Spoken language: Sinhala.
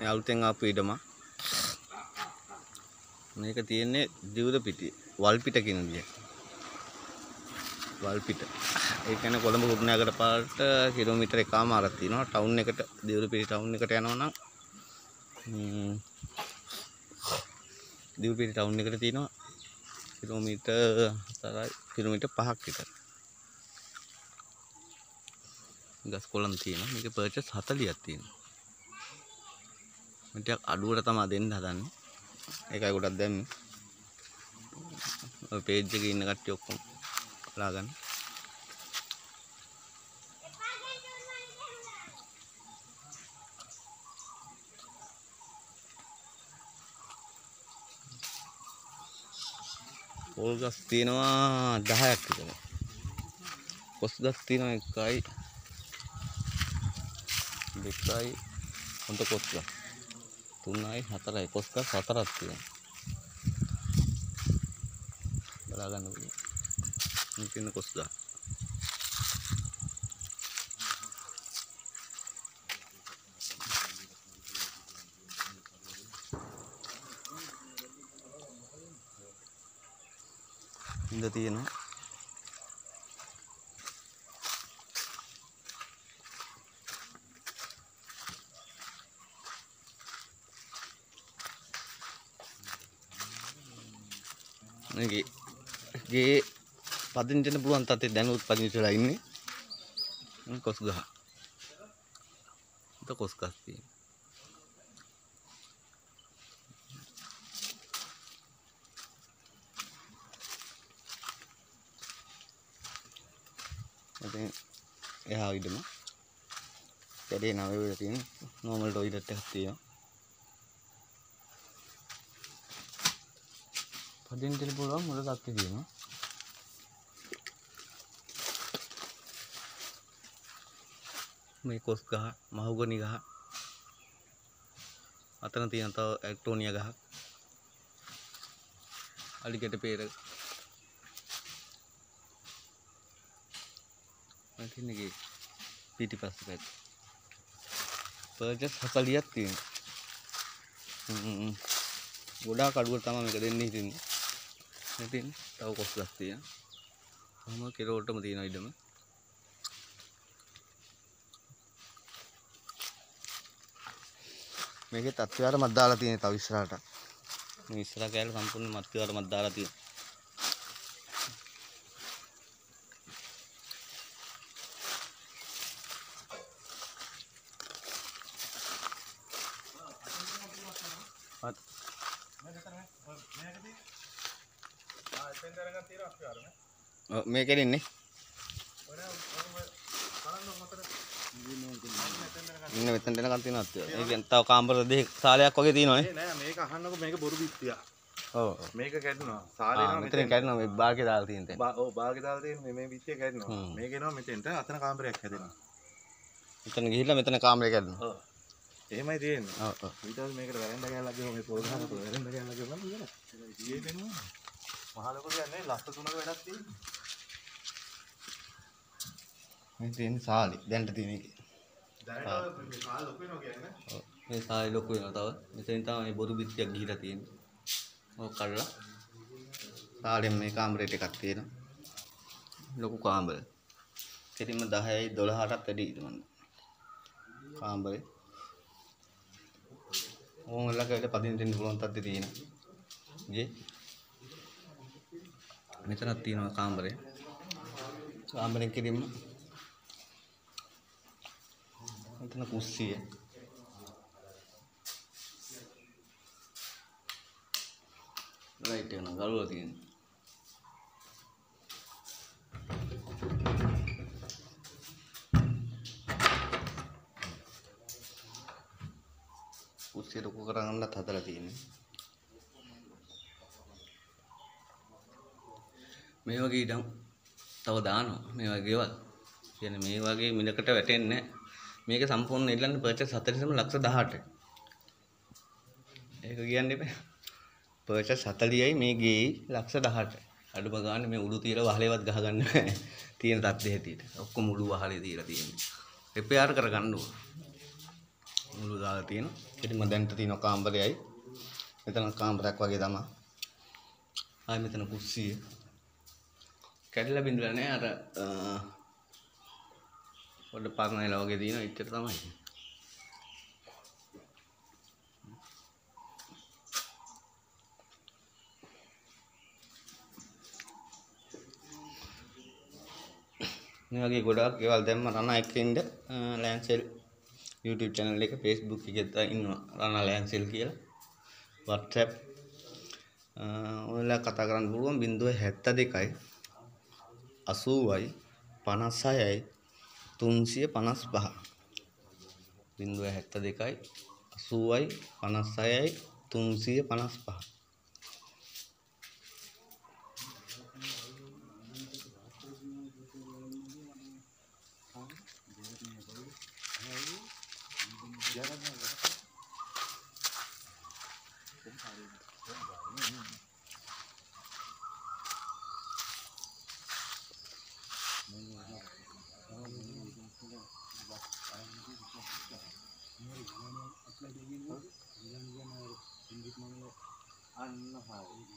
මේ අලුතෙන් ආපු ඉඩම. මේක තියෙන්නේ දිවුද පිටිය වල්පිට කියන විදිය. වල්පිට ඒ කියන්නේ කොළඹ කුරුණෑගල පාරට කිලෝමීටර් එකමාරක් තියෙනවා. ටවුන් එකට දිවුද පිටි ටවුන් එකට යනවා නම් දිවුද පිටි ටවුන් එකට තියෙනවා. කිලෝමීටර් 4යි කිලෝමීටර් 5ක් විතර. ගස් කොළන් තියෙනවා. මේක පර්චස් 40ක් තියෙනවා. මම ටිකක් අඩුවට තමයි දෙන්න හදන්නේ. ඒකයි ගොඩක් දැම්මේ. ඔය පේජ් එකේ ඉන්න කට්ටිය ඔක්කොම බලා ගන්න පොල් ගස් තියෙනවා 10ක් විතර. කොස් ගස් තියෙනවා එකයි දෙකයි හොඳ කොස් ගස් තුනයි හතරයි කොස් ගස් හතරක් තියෙනවා. බලා ගන්න පුළුවන්. මේ තියෙන කොස් ගස් ඉඳ තියෙනවා. මේකේ ගේ පදිංචින්න පුළුවන් තත්ත්වයේ දැනුත් පදිංචිලා ඉන්නේ මේ කොස් ගහ. ඒක කොස් ගස් තියෙන. ඉතින් එහා ඉදම කැඩේ නව වෙලා තියෙන නෝමල් ටොයිලට් එකක් තියෙනවා. පදිංචිට පුළුවන් මුල තත්ත්වය තියෙනවා. මේ කොස් ගහ මහුගනි ගහ අතන තියෙන තව ඇක්ටෝනියා ගහක්. අලිකැට පේර. තින්නගේ පිටිපස්ස පැත් පර්ජස් හසලියක් තියෙන ගොඩා කඩුවට තම එක දෙන්න හිටින්නේ ඉතින් තව කොස් ගස් තියෙන කොහොම කෙලෝටම තියෙන ඉඩම. මේකේ තත්ත්වයට මත් දාලා තියෙන තව ඉස්සරහට. මේ ඉස්සරහ කෑල්ල සම්පූර්ණ මත් දාලා තියෙන ඔව් මේකෙන් ඉන්නේ ඉන්න මෙතන දෙනකන් තියෙනවා අත්තිය. ඒ කියන්නේ තව කාමර දෙක සාලයක් වගේ තියෙනවනේ. නෑ මේක අහන්නකො මේක බොරු බිත්තියක්. ඔව්. මේක කැඩුනා. ආ සාලේනවා මෙතන කැඩෙනවා මේ බාගේ දාලා තියෙන තැන. බා ඔව් බාගේ දාලා තියෙන මේ මේ බිත්තිය කැඩුනා. හ්ම්. මේක එනවා මෙතෙන්ට අතන කාමරයක් හැදෙනවා. මෙතන ගිහිල්ලා මෙතන කාමරේ කැඩෙනවා. ඔව්. එහෙමයි තියෙන්නේ. ඔව් ඔව්. ඊට පස්සේ මේකට වැරෙන්ඩ ගෑල්ලක් ගිහම මේ පොල් ගහකට වැරෙන්ඩ ගෑල්ලක් ගිහම ඉවරයි. ඊයේ දෙනවා. මහ ලොකු කියන්නේ ලස්ස තුනක වැඩක් තියෙනවා. මේ තියෙන සාලි දැන්ට තියෙන එක. දැනට මේ කාල ලොකු වෙනවා කියන්නේ ඔව්. මේ සාලි ලොකු වෙනවා තව. මෙතනින් තමයි මේ බොරු බිත්තියක් ගිහිලා තියෙන්නේ. ඔව් කඩලා. සාලෙන් මේ කාමරේට එකක් තියෙනවා. ලොකු කාමර. කෙලින්ම 10යි 12ටත් වැඩි ඉදමන්න. කාමරේ. ඕන් ළඟට පදින්න දෙන්න පුළුවන් තත්ත්වයේ තියෙනවා. ජී. මෙතනක් තියෙනවා කාමරේ. කාමරෙන් කෙලින්ම මෙතන කුස්සිය. ලයිට් එක නම් ගලවලා තියෙනවා. කුස්සිය ලොකු කරගන්නත් හදලා තියෙන්නේ. මේ වගේ ඉඩම් තව දානවා මේ වගේ ගෙවල්. කියන්නේ මේ වගේ මිලකට වැටෙන්නේ නැහැ. මේක සම්පූර්ණ ඉල්ලන්න පර්චස් 40ම ලක්ෂ 18යි. ඒක කියන්න එපා. පර්චස් 40යි මේ ගේ ලක්ෂ 18යි. අඩුම ගානේ මේ උඩු තියලා වහලේවත් ගහගන්න බෑ. තියෙන තත්ත්වය හැටියට. ඔක්කොම උඩු වහලේ තියලා තියෙන්නේ. රිපෙයාර් කරගන්න ඕන. මුළු දාලා තියෙනවා. ඉතින් මම දැන්ට තියෙන කාමරයයි. මෙතන කාමරයක් වගේ තමයි. ආයි මෙතන කුස්සිය. කැඩිලා බිඳලා නෑ අර අ, පොඩ පරණයිලා වගේ තියෙනවා. ඉච්චර තමයි. මේ වගේ ගොඩාක් ඒවල් දැම්ම රණා එක්කින්ද ලෑන්සෙල් YouTube channel එක Facebook එකෙත් ඉන්නවා රණා ලෑන්සෙල් කියලා WhatsApp අ, ඔයාලා කතා කරන්න පුළුවන් 072යි असूवाय पनासाय तुंसिय पनास पह बिंदु हेत्त देखाय असूवाय पनासाय तुंसिय पनास पह Yeah, I don't. Anhal.